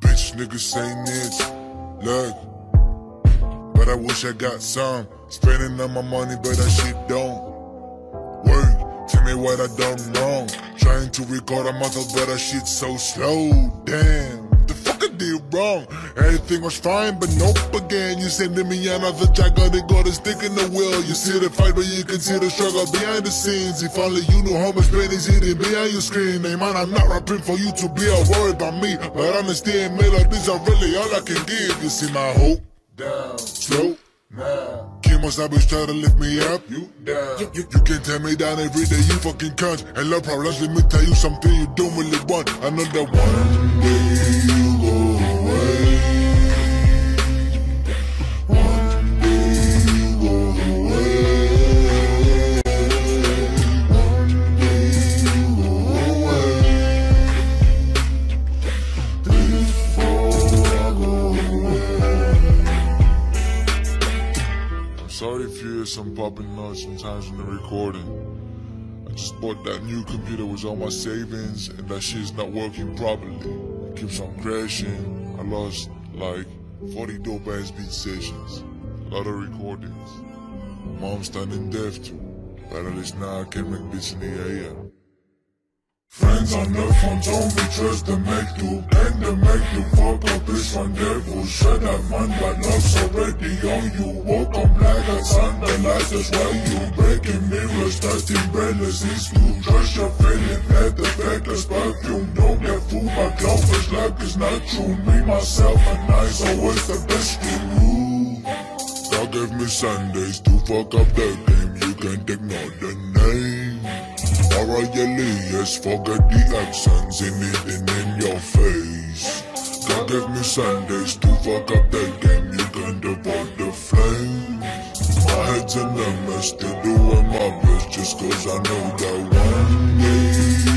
bitch niggas ain't it. Look, but I wish I got some. Spending all my money, but that shit don't work. Tell me what I done wrong. Trying to record a month, but that shit so slow. Damn, wrong. Everything was fine, but nope again. You sending me another jack, they got a stick in the wheel. You see the fight, but you can see the struggle behind the scenes. If only you knew how much pain is hidden behind your screen. Hey man, I'm not rapping for you to be a worried about me, but understand melodies are really all I can give. You see my hope down, slow. Now, Kemosabes try to lift me up, you down. You, you, you can tear me down every day, you fucking cunt. And love problems, let me tell you something you don't really want. Another one day you go sorry hear some popping noise sometimes in the recording. I just bought that new computer with all my savings and that shit's not working properly. It keeps on crashing. I lost like 40 dope ass beat sessions. A lot of recordings. Mom's standing deaf too. But at least now I can make beats in the AM. Friends on the phone told me just to maktub And to make do fuck up this devil Shut oh, up man, but love's already. On you Walk on black as underlights, that's why you Breaking mirrors, touching umbrellas. It's you Trust your feeling, let the backless perfume Don't get fooled by clovers like it's not true. Me, myself, and I's always the best you. God gave me Sundays to fuck up the game. You can't ignore the name. Royally, yes, forget the accents in it and in your face. God gave me Sundays to fuck up the game, you can't avoid the flame. My head's in a mess, still doing my best just cause I know that one day